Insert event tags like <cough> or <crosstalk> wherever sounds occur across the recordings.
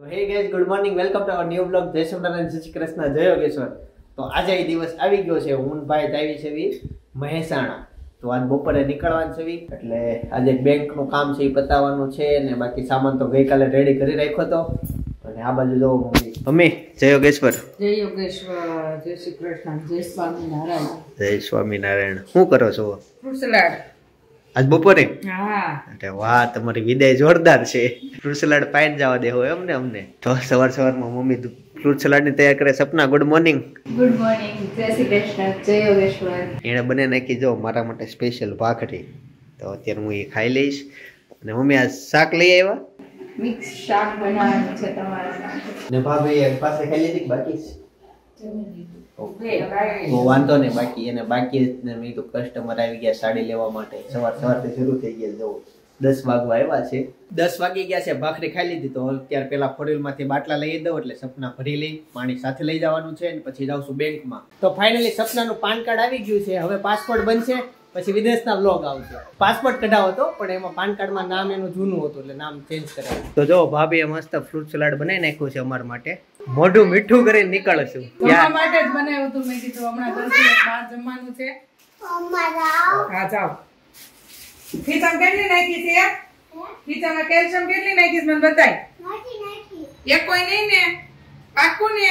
તો hey guys good morning welcome to our new blog જય સોમનારાયણ જય શ્રી કૃષ્ણ જય યોગેશ્વર. તો આજે એ દિવસ આવી ગયો છે હું ને ભાઈ આવી છે એવી મહેસાણા. તો આજ બપોરે નીકળવાનું છે એટલે આજે બેંકનું કામ છે એ પતાવવાનું છે ને બાકી સામાન તો ગઈકાલે રેડી કરી રાખ્યો હતો અને આ બાજુ જોવો મમ્મી. મમ્મી જય યોગેશ્વર. જય યોગેશ્વર જય શ્રી કૃષ્ણ જય સ્વામિનારાયણ. જય સ્વામિનારાયણ. શું કરો છો? ફ્રૂટ સલાડ આજ બપોરે? હા. અરે વાહ તમારી વિદાય જોરદાર છે. ફ્રૂટ સલાડ પાઈ જવા દેવો એમ ને અમને. તો સવાર સવારમાં મમ્મી ફ્રૂટ સલાડની તૈયાર કરે Sapna good morning good morning જય શ્રી કૃષ્ણ જય યોગેશ્વર. એણે બને નાખી જો મારા માટે સ્પેશિયલ ભાખરી. તો અત્યારે હું એ ખાઈ લઈશ. અને મમ્મી આ શાક લઈ આવ્યા? મિક્સ શાક બનાવવાનું છે તમારા ને ભાભી પાસે ખાઈ લીધી બાકી વાંધો નહીં બાકી એને બાકી ને મેં તો કસ્ટમર આવી ગયા સાડી લેવા માટે. સવાર સવારથી શરૂ થઈ ગયા જવું દસ વાગવા આવ્યા છે. દસ વાગી ગયા છે ભાખરી ખાઈ લીધી તો અત્યારે પેલા ફોરવ્હીલમાંથી બાટલા લઈ દઉં એટલે સપના ભરી લઈ પાણી સાથે લઈ જવાનું છે અને પછી જાઉં છું બેંકમાં. તો ફાઇનલી સપનાનું પાન કાર્ડ આવી ગયું છે હવે પાસપોર્ટ બનશે પછી વિદેશના બ્લોગ આવશે. પાસપોર્ટ કઢાવો હતો પણ એમાં પાન કાર્ડમાં નામ એનું જૂનું હતું એટલે નામ ચેન્જ કરાવ્યું. તો જો ભાભીએ મસ્ત ફ્રૂટ સલાડ બનાવી નાખ્યું છે અમારા માટે. મોઢું મીઠું કરીને નીકળશું. જમવા માટે જ બનાવ્યું હતું મેં કીધું હમણાં દિવસ બહાર જમવાનું છે. હા જાઓ. ખીચમ કેટલી નાખી છે ખીચમમાં કેલ્શિયમ કેટલી નાખીશ મને બતાય. એક કોઈ નહીં ને પાકું ને?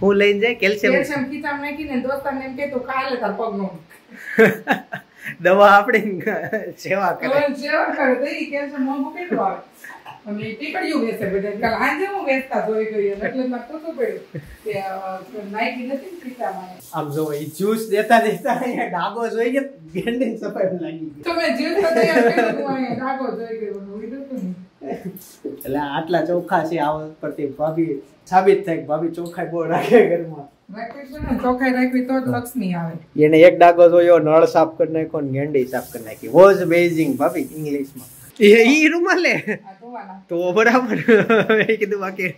હું. લઈને જાય કેલ્શિયમ. કેલ્શિયમ ખીચમ નાખીને દોસ્તારને એમ કે તું ખા લે તાર પગનું. <laughs> દવા આપણી સેવા કરે. સેવા કરે તો એ કેલ્શિયમ મોંઘું કેટલું આવે? અને ટીકડીયું વેચે બધા. કાલ આજે હું વેચતા જોઈ ગઈ એટલે મારે પૂછવું પડ્યું કે નાઈકી નથી ખીચામાં આમ જો એ જ્યુસ દેતા દેતા અહીંયા ડાગો જોઈ ગયો ગેંડી સફાઈ લાગી ગઈ તો મેં જીવ તૈયાર કર્યું અહીંયા ડાગો જોઈ ગયો મને. એટલે આટલા ચોખ્ખા છે આ પરથી ભાભી સાબિત થાય કે ભાભી ચોખ્ખાઈ બહુ રાખે ઘરમાં. રાખવી તો જ લક્ષ્મી આવે. એને એક ડાગો જોયો નળ સાફ કરી નાખ્યો ને ગેંડી સાફ કરી નાખી. વોઝ બેઝિંગ ભાભી ઇંગ્લિશમાં એ ઈ રૂમાલ લે તો બરાબર એ કીધું બાકી.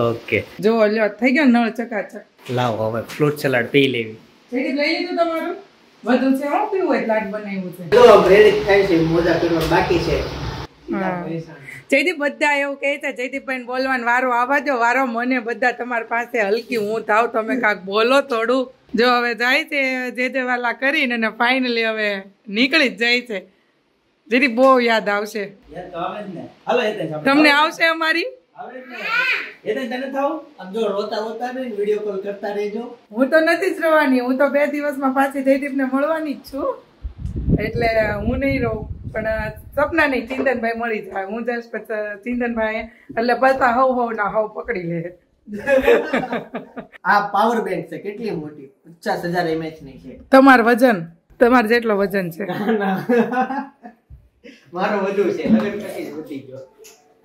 ઓકે જો લ્યો થઈ ગયો ને નળ ચકાચક લાવો હવે ફ્રૂટ સલાડ પી લેવી જેથી લઈ લીધું તમારું બધું છે હું પીવું હોય લાડ બનાવ્યું છે જો રેડી થાય છે મોજા કરવા બાકી છે જયદીપ બધા એવું કહે છે જયદીપભાઈ બોલવાનો વારો આવવા દો વારો મને બધા તમારી પાસે હલકી હું થાવ તમે કાંક બોલો થોડું જો હવે જાય છે જે જે વાલા કરીને અને ફાઇનલી હવે નીકળી જ જાય છે જેથી બહુ યાદ આવશે. તમને આવશે અમારી? ને. હું તો નથી જ રવાની હું તો બે દિવસમાં પાછી જયદીપને મળવાની જ છું. એટલે હું નહીં રહું પણ સપના નહીં ચિંતનભાઈ મળી જાય. હું જઈશ પછી ચિંતનભાઈ એટલે બધા હવ હવ ના હવ પકડી લે. આ પાવર બેંક છે કેટલી મોટી? પચાસ હજાર એમએચની છે. તમાર વજન તમાર જેટલો વજન છે. મારો વધુ છે લગન પછી જ વધી ગયો.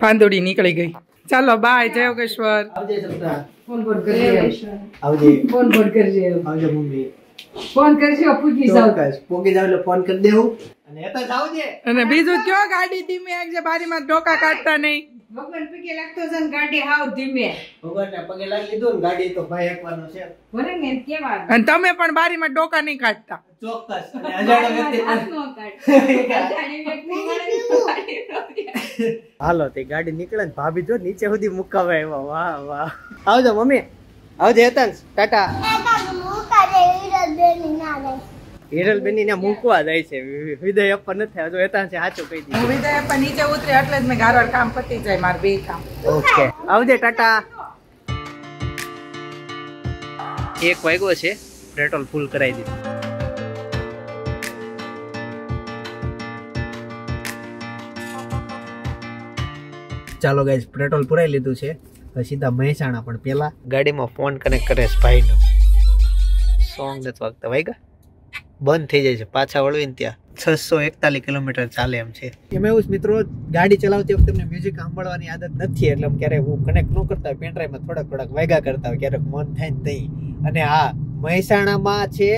પાંદોડી નીકળી ગઈ. ચાલો બાય જય યોગેશ્વર. આવજે સપ્તાહ. ફોન ફોન કરજે. આવજે. ફોન ફોન કરજે. આવજે મમ્મી. ફોન કરજો પૂછી જાવ. પોગી જાવ એટલે ફોન કરી દેવું. અને એ તો આવજે અને બીજું કયો ગાડી ધીમે આગજે બારીમાં ડોકા કાઢતા નહીં. ભગવાન પગે લાગતો છે ને ગાડી હાવ ધીમે. ભગવાનને પગે લાગી લીધો ને ગાડી તો ભાઈ એકવાનો છે. ભલે ને કેવા અને તમે પણ બારીમાં ડોકા નહીં કાઢતા. ચોક્કસ. અને અજાણ્યો વ્યક્તિ નો કાઢ. <laughs> હાલો તે ગાડી નીકળે ને ભાભી જો નીચે સુધી મુકાવે એવા. વાહ વાહ. આવજો મમ્મી. આવજે હેતાંશ ટાટા. હિરલ બેન ને મૂકવા જાય છે. વિદય અપ્પા આપવા નથી હજુ હેતાંશ સાચું કહી દીધું. વિદય અપ્પા નીચે ઉતરે એટલે જ મેં ગારવાર કામ પતી જાય માર બે કામ. ઓકે. આવજે ટાટા. એક વાગ્યો છે. પેટ્રોલ ફૂલ કરાવી દીધું. ચાલો ગાઈઝ પેટ્રોલ પુરાઈ લીધું છે. હવે સીધા મહેસાણા પણ પેલા ગાડીમાં ફોન કનેક્ટ કરે છે ભાઈનો. સોંગ નથી વાગતા વાગ્યા? બંધ થઈ જાય છે, પાછા વળવીને ત્યાં. છસો એકતાલીસ કિલોમીટર ચાલે એમ છે. એમાં એવું મિત્રો, ગાડી ચલાવતી વખતે મ્યુઝિક સાંભળવાની આદત નથી, એટલે ક્યારેક હું કનેક્ટ ન કરતા હોય પેનડ્રાઈવમાં થોડાક થોડાક વાગ્યા કરતા હોય, ક્યારેક મન થાય ને નહીં અને હા, મહેસાણામાં છે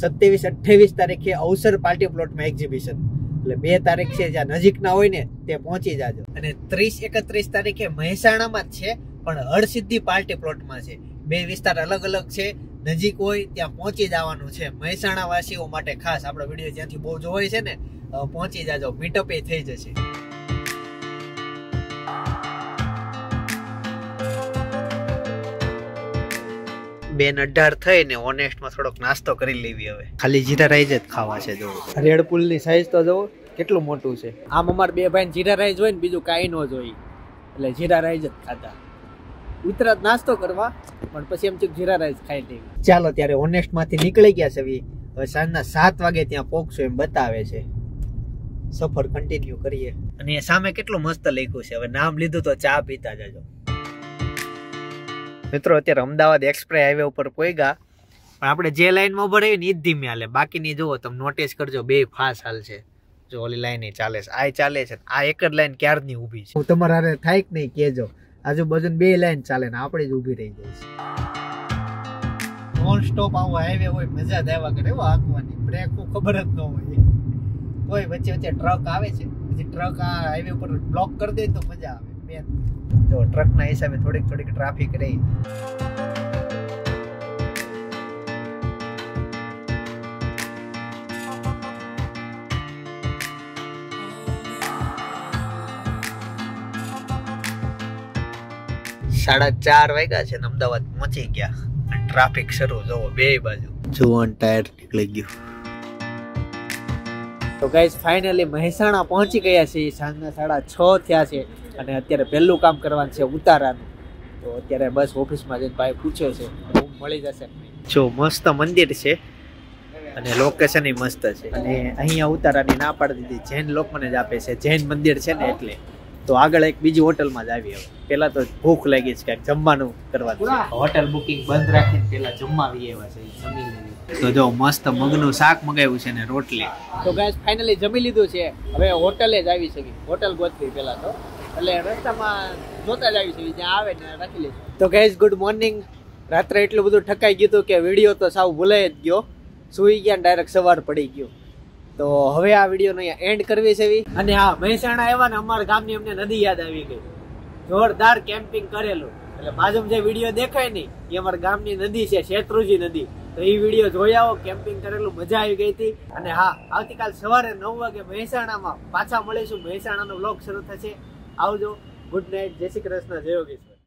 સત્યાવીસ અઠ્ઠાવીસ તારીખે અવસર પાર્ટી પ્લોટમાં એક્ઝિબિશન એટલે બે તારીખ છે, જ્યાં નજીકના હોય ને તે પહોંચી જાજો. અને ત્રીસ એકત્રીસ તારીખે મહેસાણામાં જ છે, પણ હરસિદ્ધિ પાર્ટી પ્લોટમાં છે. બે વિસ્તાર અલગ અલગ છે નજીક હોય ત્યાં પહોંચી જવાનું છે. મહેસાણા વાસીઓ માટે ખાસ આપણો વીડિયો જ્યાંથી બહુ જોવાય છે ને પહોંચી જાજો. મીટઅપ એ થઈ જશે. બેન અઢાર થઈ ને ઓનેસ્ટમાં થોડોક નાસ્તો કરી લેવી હવે. ખાલી જીરા રાઈજ જ ખાવા છે જો રેડ પુલની સાઈઝ તો જો કેટલું મોટું છે. આમ અમાર બે ભાઈ જીરા રાઈસ હોય ને બીજું કાઈ ન જોઈ એટલે જીરા રાઈસ જ ખાતા ઉતરાત નાસ્તો કરવા પણ પછી એમ ચૂક જીરા રાઈસ ખાઈ લેવી. ચાલો ત્યારે ઓનેસ્ટમાંથી નીકળી ગયા છે હવે હવે સાંજના સાત વાગે ત્યાં પહોંચશું એમ બતાવે છે. સફર કન્ટિન્યુ કરીએ. અને એ સામે કેટલું મસ્ત લખ્યું છે. હવે નામ લીધું તો ચા પીતા જજો. મિત્રો અત્યારે અમદાવાદ એક્સપ્રેસ હાઈવે ઉપર પોઈગા પણ આપણે જે લાઈનમાં ઊભા રહીએ ને એ જ ધીમે હાલે. બાકીની જુઓ તમે નોટિસ કરજો બે ફાસ હાલ છે. જો ઓલી લાઈન ચાલે છે. આ ચાલે છે. આ એક જ લાઈન ક્યારની ઊભી છે? હું તમારા હારે થાય કે નહીં કેજો આજુબાજુ બે લાઈન ચાલે ને આપણે જ ઊભી રહી જાય નોન સ્ટોપ આવો હાઈવે હોય, મજા જ આવ્યા કરે એવો હાંકવાની. બ્રેક ખબર જ ન હોય. કોઈ વચ્ચે વચ્ચે ટ્રક આવે છે. પછી ટ્રક આ હાઈવે ઉપર બ્લોક કરી દે તો મજા આવે. બેન જો ટ્રકના હિસાબે થોડીક થોડીક ટ્રાફિક રહી. સાડા ચાર વાગ્યા છે ને અમદાવાદ પહોંચી ગયા. ટ્રાફિક શરૂ જોવો બે બાજુ. જુવાન ટાયર નીકળી ગયું. તો ગાઈઝ ફાઇનલી મહેસાણા પહોંચી ગયા છે સાંજના સાડા છ થયા છે અને અત્યારે પહેલું કામ કરવાનું છે ઉતારાનું. તો અત્યારે બસ ઓફિસમાં જઈને ભાઈ પૂછ્યો છે રૂમ મળી જશે જો મસ્ત મંદિર છે અને લોકેશન મસ્ત છે. અને અહીંયા ઉતારાની ના પાડી દીધી. જૈન લોકોને જ આપે છે. જૈન મંદિર છે ને એટલે. તો આગળ એક બીજી હોટલમાં જ આવી હવે. પેલા તો ભૂખ લાગી છે કે જમવાનું કરવા હોટલ બુકિંગ બંધ રાખીને પેલા જમવા એવા છે જમી લેવી તો જો મસ્ત મગનું શાક મગાવ્યું છે ને રોટલી. તો ગાઈસ ફાઇનલી જમી લીધું છે. હવે હોટલે જ આવી શકી. હોટલ ગોતવી પેલા તો. એટલે રસ્તામાં જોતા જ આવી શકી. જ્યાં આવે ને રાખી લઈશું તો ગાઈસ ગુડ મોર્નિંગ રાત્રે એટલું બધું ઠકાઈ ગયું હતું કે વીડિયો તો સાવ ભૂલાઈ જ ગયો. સુઈ ગયા ડાયરેક્ટ સવાર પડી ગયો. તો હવે આ વિડીયોનો અહીંયા એન્ડ કરવી છે અને હા, મહેસાણા આવ્યા ને અમારા ગામની અમને નદી યાદ આવી ગઈ. જોરદાર કેમ્પિંગ કરેલું. એટલે બાજુમાં જે વીડિયો દેખાય ને, એ અમારા ગામની નદી છે, શેત્રુજી નદી. તો એ વીડિયો જોઈ આવો કેમ્પિંગ કરેલું, મજા આવી ગઈ હતી. અને હા, આવતીકાલ સવારે નવ વાગે મહેસાણામાં પાછા મળીશું. મહેસાણાનો બ્લોગ શરૂ થશે. આવજો. ગુડ નાઇટ જય શ્રી કૃષ્ણ. જય યોગેશ્વર.